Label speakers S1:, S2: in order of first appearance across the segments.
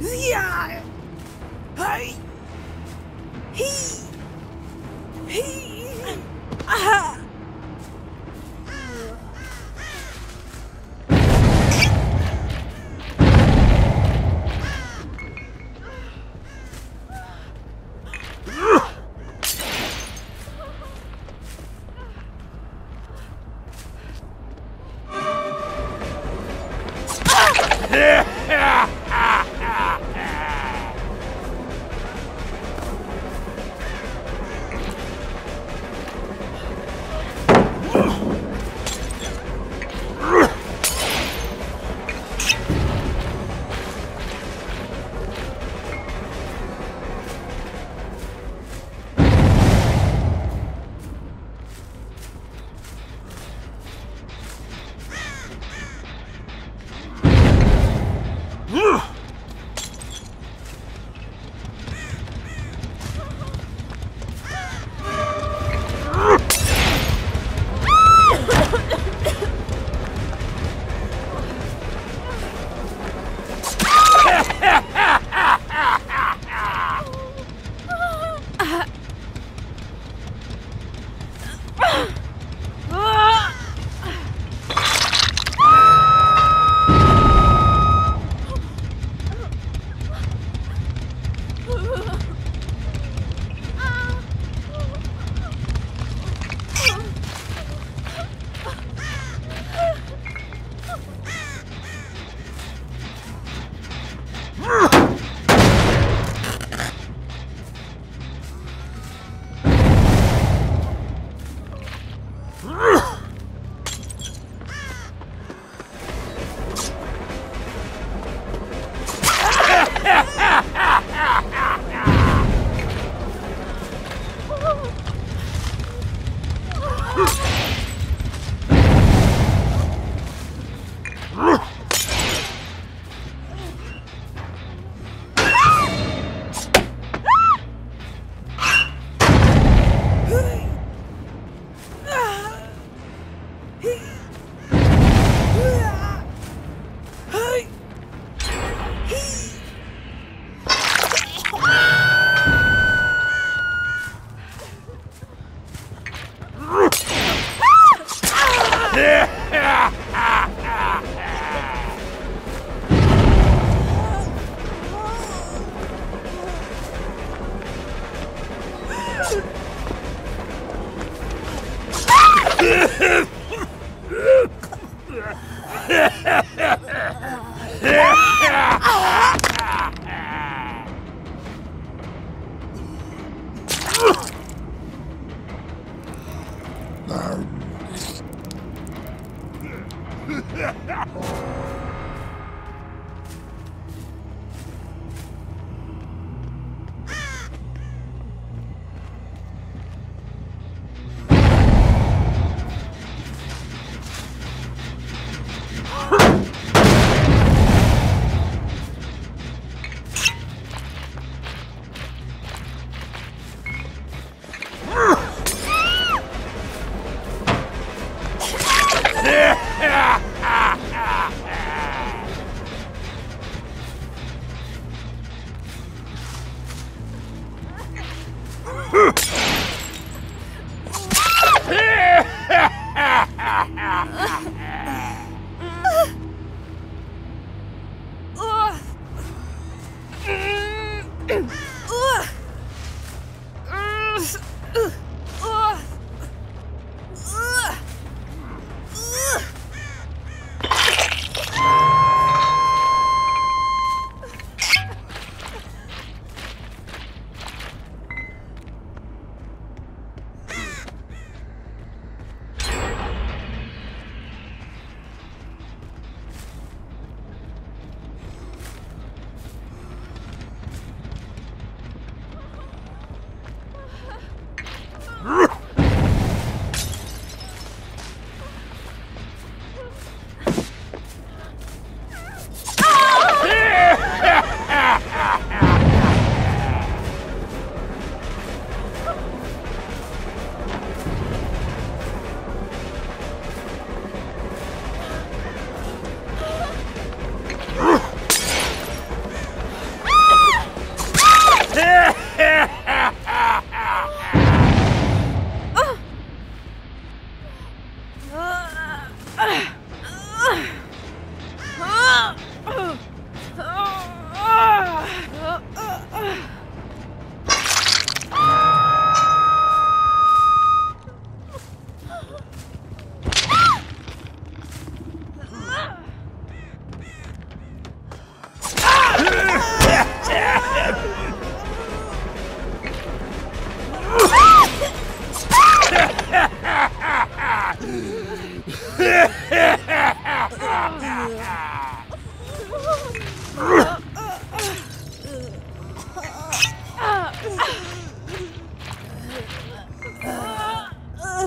S1: Yeah. Hey. He. He. Ah.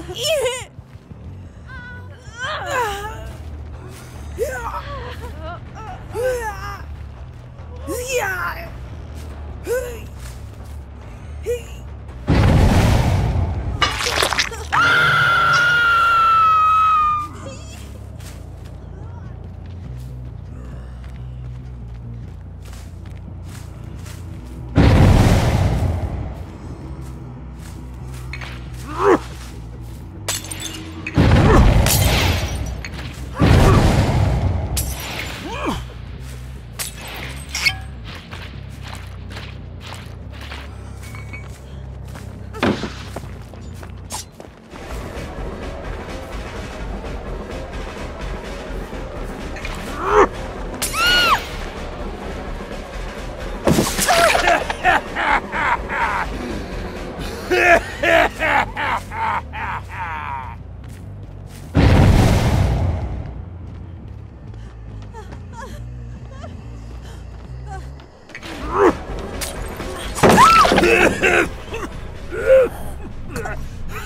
S1: yeah.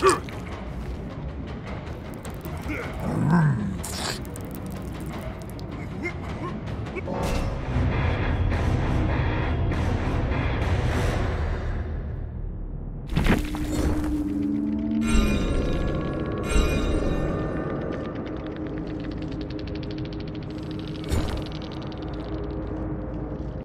S1: Huh!